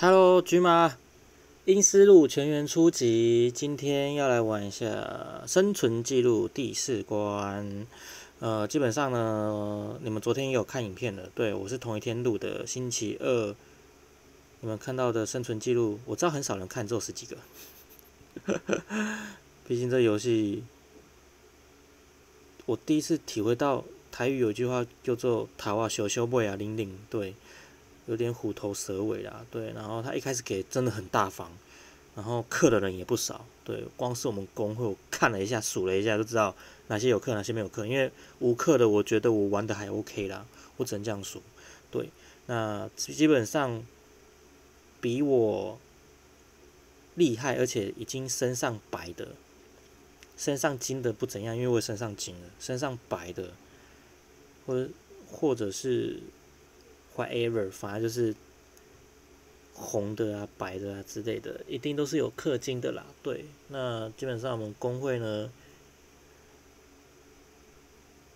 Hello，局马，阴思路全员初级，今天要来玩一下生存记录第四关。呃，基本上呢，你们昨天也有看影片的，对我是同一天录的，星期二，你们看到的生存记录，我知道很少人看，只有十几个。毕竟这游戏，我第一次体会到台语有句话叫做“塔瓦修修贝啊零零”，对。有点虎头蛇尾啦，对，然后他一开始给真的很大方，然后氪的人也不少，对，光是我们工会我看了一下，数了一下就知道哪些有氪，哪些没有氪，因为无氪的我觉得我玩的还 OK 啦，我只能这样说，对，那基本上比我厉害，而且已经身上白的，身上金的不怎样，因为我身上金了，身上白的，或者或者是。whatever，反正就是红的啊、白的啊之类的，一定都是有氪金的啦。对，那基本上我们工会呢，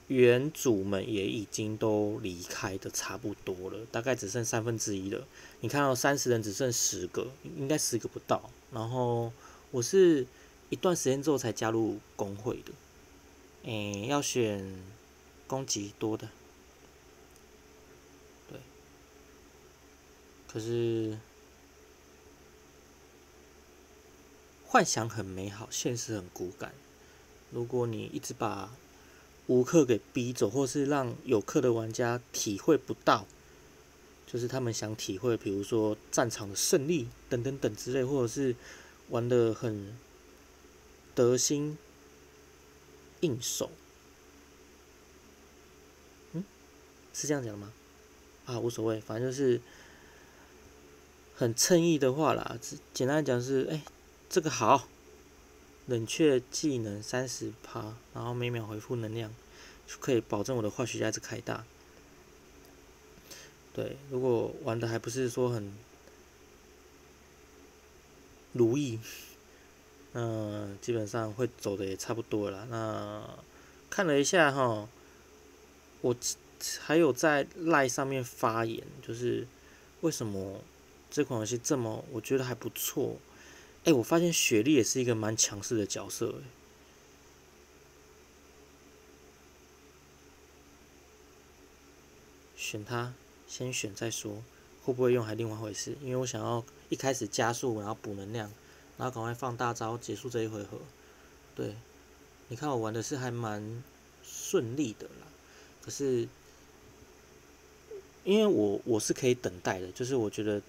原主们也已经都离开的差不多了，大概只剩三分之一了。你看到三十人只剩十个，应该十个不到。然后我是一段时间之后才加入工会的，诶，要选攻击多的。可是，幻想很美好，现实很骨感。如果你一直把无氪给逼走，或是让有氪的玩家体会不到，就是他们想体会，比如说战场的胜利等等等之类，或者是玩的很得心应手，嗯，是这样讲吗？啊，无所谓，反正就是。很称意的话啦，简单讲是，哎，这个好，冷却技能三十趴，然后每秒回复能量，就可以保证我的化学家一直开大。对，如果玩的还不是说很如意，嗯，基本上会走的也差不多了。那看了一下哈，我还有在赖上面发言，就是为什么？这款游戏这么，我觉得还不错。哎，我发现雪莉也是一个蛮强势的角色。哎，选他，先选再说，会不会用还另外一回事。因为我想要一开始加速，然后补能量，然后赶快放大招结束这一回合。对，你看我玩的是还蛮顺利的啦。可是，因为我我是可以等待的，就是我觉得。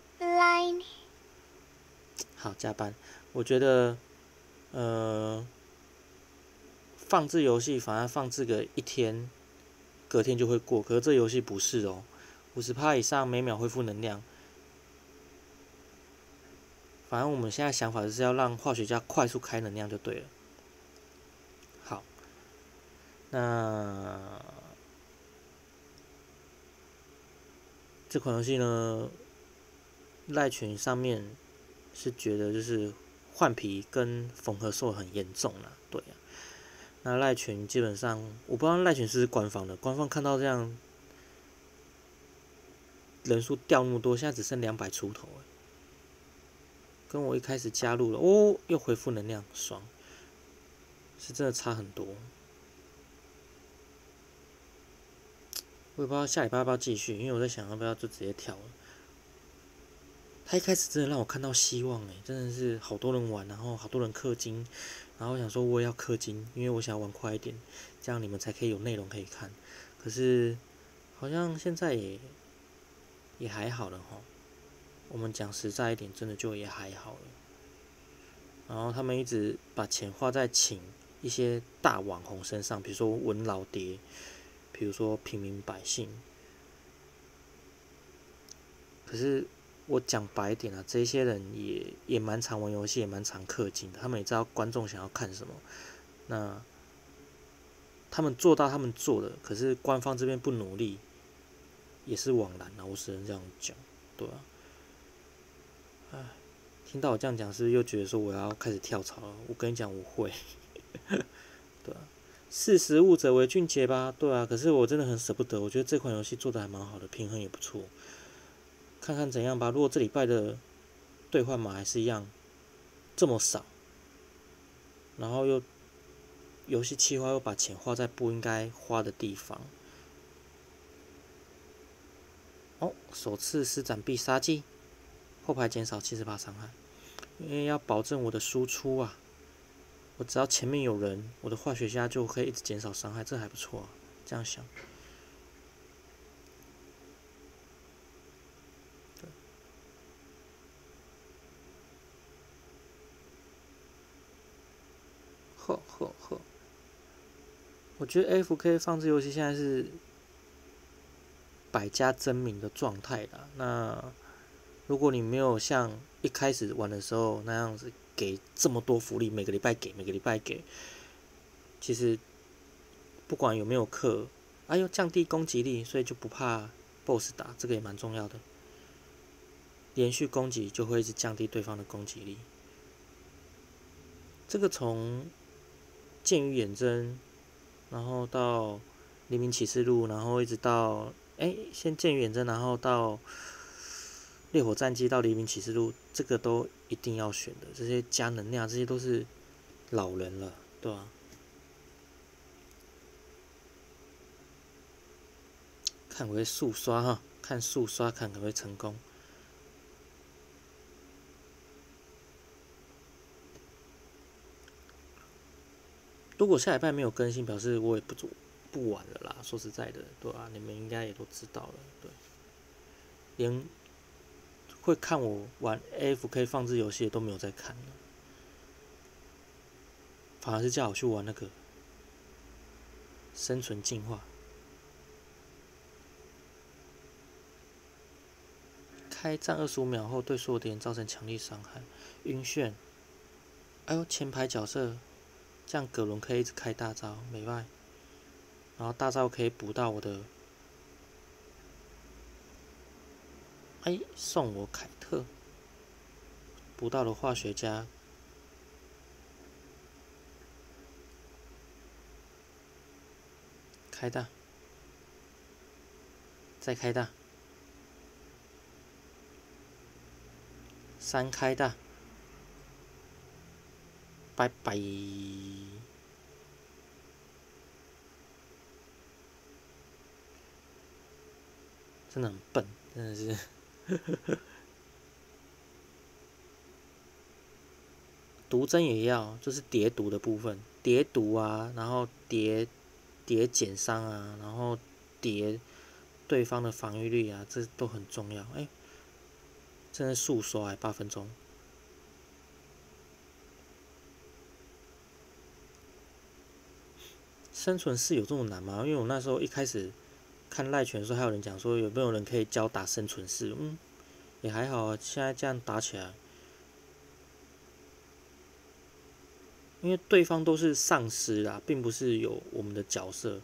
好加班，我觉得，呃，放置游戏反而放置个一天，隔天就会过。可是这游戏不是哦，五十趴以上每秒恢复能量。反正我们现在想法就是要让化学家快速开能量就对了。好，那这款游戏呢，赖群上面。是觉得就是换皮跟缝合兽很严重了，对啊。那赖群基本上我不知道赖群是官方的，官方看到这样人数掉那么多，现在只剩两百出头哎，跟我一开始加入了哦，又回复能量，爽，是真的差很多。我也不知道下礼拜要不要继续，因为我在想要不要就直接跳了。他一开始真的让我看到希望诶，真的是好多人玩，然后好多人氪金，然后我想说我也要氪金，因为我想要玩快一点，这样你们才可以有内容可以看。可是好像现在也也还好了哈。我们讲实在一点，真的就也还好了。然后他们一直把钱花在请一些大网红身上，比如说文老爹，比如说平民百姓。可是。我讲白点啊，这些人也也蛮常玩游戏，也蛮常氪金的。他们也知道观众想要看什么，那他们做到他们做的，可是官方这边不努力，也是枉然啊。我只能这样讲，对啊。唉，听到我这样讲，是不是又觉得说我要开始跳槽了？我跟你讲，我会，对啊。识时务者为俊杰吧，对啊。可是我真的很舍不得，我觉得这款游戏做的还蛮好的，平衡也不错。看看怎样吧。如果这礼拜的兑换码还是一样这么少，然后又游戏企划又把钱花在不应该花的地方。哦，首次施展必杀技，后排减少七十八伤害，因为要保证我的输出啊。我只要前面有人，我的化学家就可以一直减少伤害，这还不错啊。这样想。我觉得 FK 放置游戏现在是百家争鸣的状态啦。那如果你没有像一开始玩的时候那样子给这么多福利，每个礼拜给，每个礼拜给，其实不管有没有课，哎呦降低攻击力，所以就不怕 BOSS 打，这个也蛮重要的。连续攻击就会一直降低对方的攻击力，这个从。剑与远征，然后到黎明启示录，然后一直到哎，先剑与远征，然后到烈火战机，到黎明启示录，这个都一定要选的。这些加能量，这些都是老人了，对吧？看会速刷哈，看速刷，看可不可以成功。如果下礼拜没有更新，表示我也不做不玩了啦。说实在的，对吧？你们应该也都知道了，对。连会看我玩 AFK 放置游戏的都没有在看了，反而是叫我去玩那个生存进化。开战二十五秒后对所有敌人造成强力伤害，晕眩。哎呦，前排角色。这样葛伦可以一直开大招，没外，然后大招可以补到我的，哎，送我凯特，补到了化学家，开大，再开大，三开大。拜拜，真的很笨，真的是。毒针也要，就是叠毒的部分，叠毒啊，然后叠叠减伤啊，然后叠对方的防御力啊，这都很重要。哎，真的速刷哎，八分钟。生存是有这么难吗？因为我那时候一开始看赖拳的时候，还有人讲说有没有人可以教打生存式，嗯，也还好啊。现在这样打起来，因为对方都是丧尸啦，并不是有我们的角色，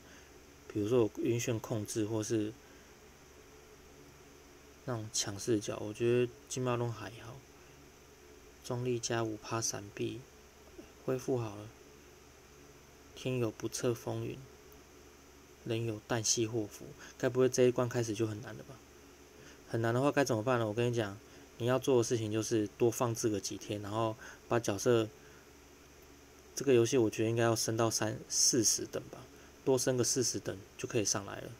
比如说有晕眩控制或是那种强势角，我觉得金毛龙还好，中立加五趴闪避，恢复好了。天有不测风云，人有旦夕祸福。该不会这一关开始就很难了吧？很难的话该怎么办呢？我跟你讲，你要做的事情就是多放置个几天，然后把角色这个游戏我觉得应该要升到三四十等吧，多升个四十等就可以上来了。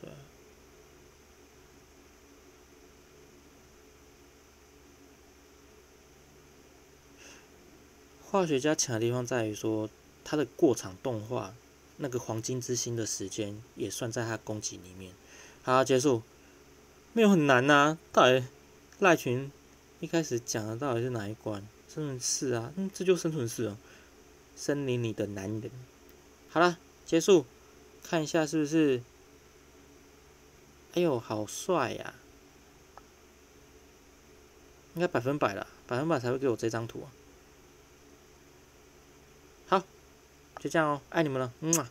对化学家强的地方在于说，它的过场动画那个黄金之星的时间也算在他攻击里面。好，结束，没有很难呐。到底赖群一开始讲的到底是哪一关？生存四啊，嗯，这就生存四啊。森林里的男人。好了，结束，看一下是不是？哎呦，好帅呀！应该百分百了，百分百才会给我这张图啊。就这样哦，爱你们了，嗯啊。